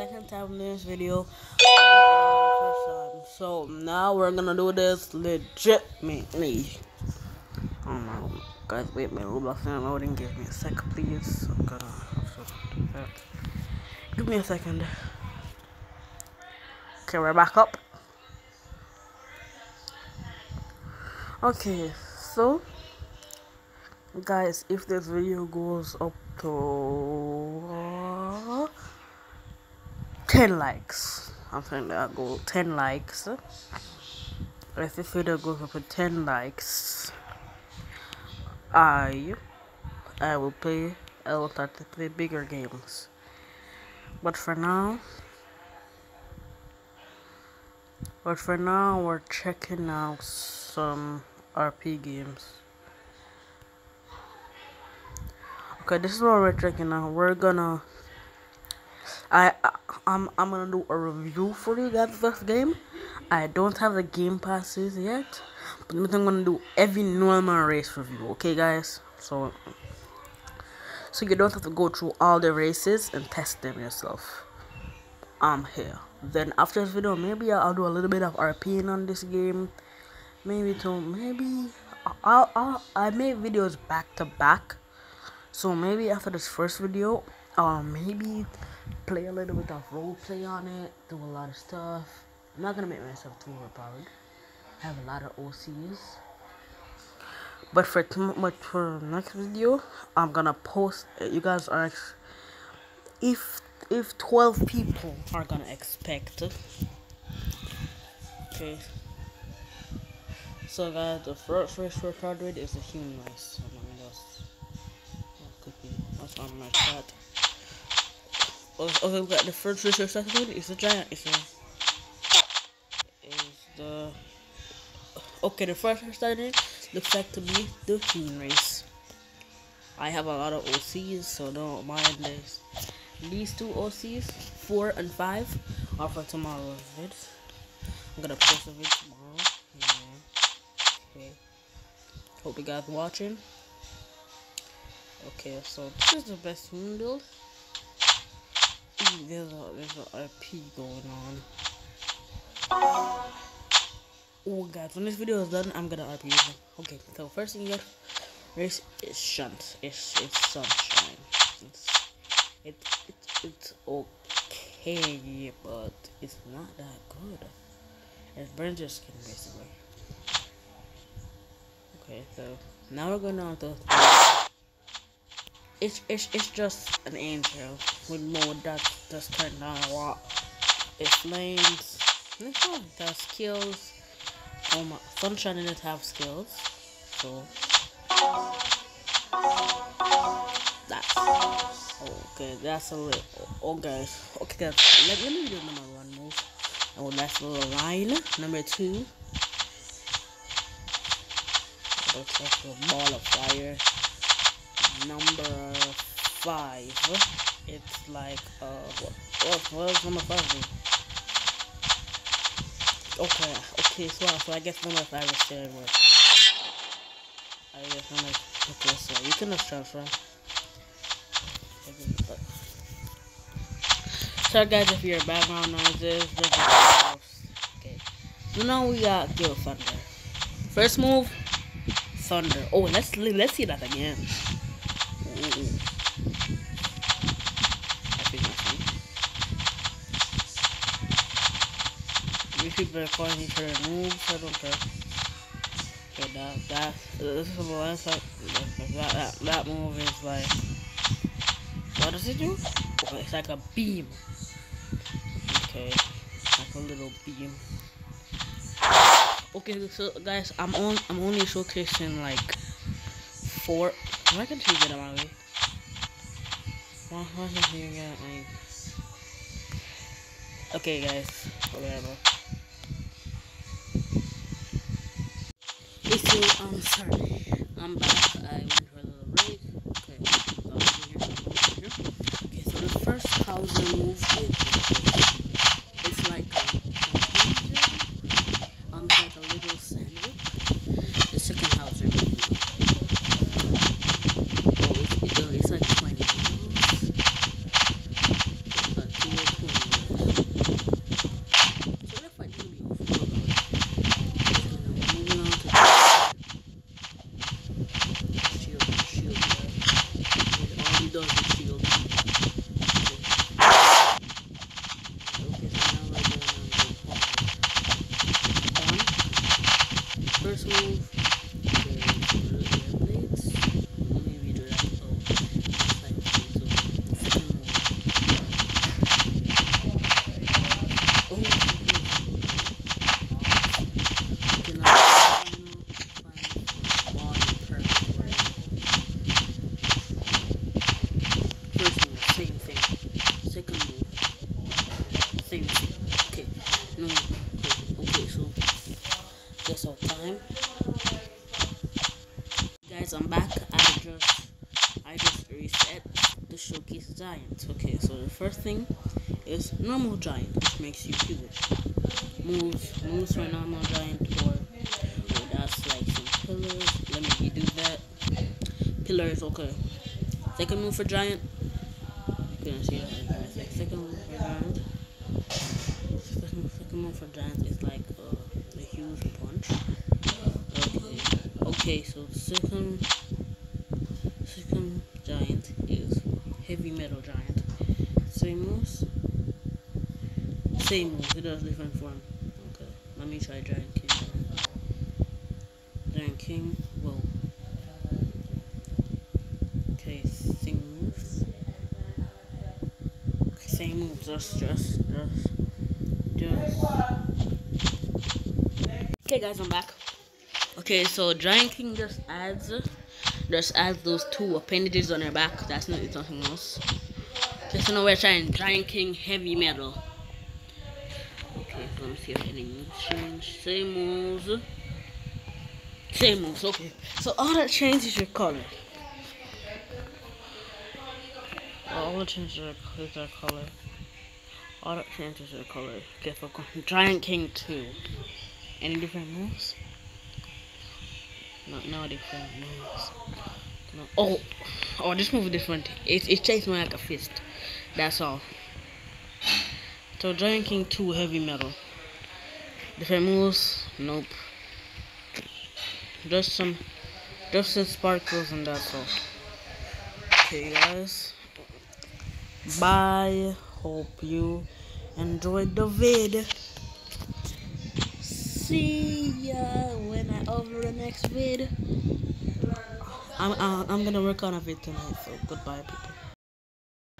second time in this video. Um, so now we're gonna do this legitimately. No, um, guys, wait, my Roblox not loading. Give me a second, please. I'm gonna. Give me a second. Okay, we're back up. Okay, so guys, if this video goes up to 10 likes, I'm saying that go 10 likes. If this video goes up to 10 likes, I I will play. I will start to play bigger games. But for now, but for now, we're checking out some RP games. Okay, this is what we're checking out. We're gonna, I, I I'm I'm gonna do a review for you guys of this game. I don't have the game passes yet, but I'm gonna do every normal race review. Okay, guys. So, so you don't have to go through all the races and test them yourself. I'm here. Then after this video, maybe I'll do a little bit of RPing on this game. Maybe to maybe I'll, I'll I make videos back to back. So maybe after this first video, I'll maybe play a little bit of role play on it, do a lot of stuff. I'm not gonna make myself too overpowered. I have a lot of OCs. But for but for next video, I'm gonna post. Uh, you guys are if if 12 people are gonna expect okay so guys the first race recorded is a human race among us that's on my chat Oh, we got the first race recorded is a giant it's a is the okay the first started looks like to be the human race I have a lot of OCs so don't mind this these two OCs, four and five, are for tomorrow's vid. I'm gonna post a vid tomorrow. Yeah. Okay. Hope you guys watching. Okay, so this is the best human build. There's a there's a RP going on. Oh guys, when this video is done, I'm gonna RP them. Okay, so first thing you get race is shunt. It's it's sunshine. It's, it, it it's okay, but it's not that good. It burns your skin basically. Okay, so now we're going on to it's it's it's just an angel with more that just turned on a lot. It flames. Not has skills. Oh my sunshine didn't have skills. So that's Okay, that's a little. Oh, guys. Okay, guys. Let, let me do number one move. Oh, that's a little line. Number two. Like a ball of fire. Number five. It's like uh, what? What? What's number five? Okay. Okay. So, so I guess number five is still work. I guess number. Okay, so you can transfer. So guys, if your background noises, okay. So now we got Gale Thunder. First move, Thunder. Oh, let's let's see that again. These people are calling each other moves. I don't care. Okay, that that this is the last that that that move is like. What does it do? Oh, it's like a beam. Okay, like a little beam. Okay, so guys, I'm on. I'm only showcasing like four. Why can't you get out of my Okay, guys, whatever. If you, I'm sorry, I'm back. I went for a little break. Okay, so the first housing move is it's like a um, it's like a little sandwich. The second house move. Oh, it's, it's, it's like 20 moves. Uh, 2 or 20 Okay, so the first thing is normal giant, which makes you huge. Moves, moves for normal giant, or oh, that's like some pillars. Let me do that. Pillars, okay. Second move for giant. Couldn't see that. Second move for giant. Second, second move for giant is like uh, a huge punch. Okay, okay. So second giant is metal giant. Same moves. Same moves. It does different form. Okay, let me try giant king. Giant king. Whoa. Okay, same moves. Same moves. Just, just, just, just. Okay, guys, I'm back. Okay, so Giant King just adds just adds those two appendages on her back. That's not it's nothing else. Okay, so now we're trying Giant King Heavy Metal. Okay, so let me see if any change. Same moves. Same moves, okay. So all that changes your color. All that changes is our color. All that changes your color. Okay, so Giant King 2. Any different moves? Different moves. No. Oh, oh, this move is different. It it chased me like a fist. That's all. So Giant King 2 heavy metal. Different moves? Nope. Just some, just some sparkles and that's all. Okay, guys. Bye. Hope you enjoyed the vid see ya over the next vid. I'm, uh, I'm gonna work on a vid tonight, so goodbye, people.